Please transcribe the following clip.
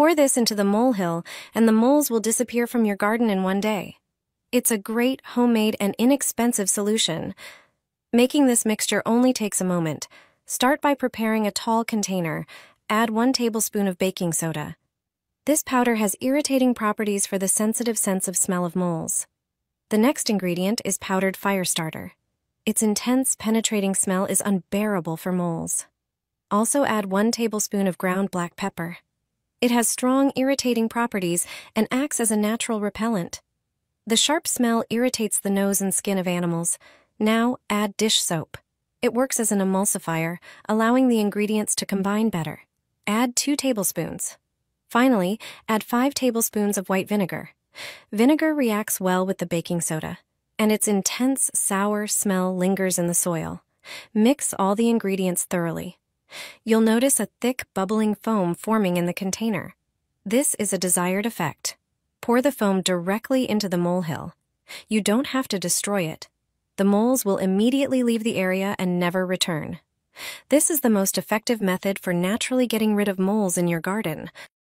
Pour this into the molehill, and the moles will disappear from your garden in one day. It's a great, homemade, and inexpensive solution. Making this mixture only takes a moment. Start by preparing a tall container. Add one tablespoon of baking soda. This powder has irritating properties for the sensitive sense of smell of moles. The next ingredient is powdered fire starter. Its intense, penetrating smell is unbearable for moles. Also add one tablespoon of ground black pepper. It has strong irritating properties and acts as a natural repellent. The sharp smell irritates the nose and skin of animals. Now add dish soap. It works as an emulsifier, allowing the ingredients to combine better. Add two tablespoons. Finally, add five tablespoons of white vinegar. Vinegar reacts well with the baking soda, and its intense sour smell lingers in the soil. Mix all the ingredients thoroughly. You'll notice a thick, bubbling foam forming in the container. This is a desired effect. Pour the foam directly into the molehill. You don't have to destroy it. The moles will immediately leave the area and never return. This is the most effective method for naturally getting rid of moles in your garden.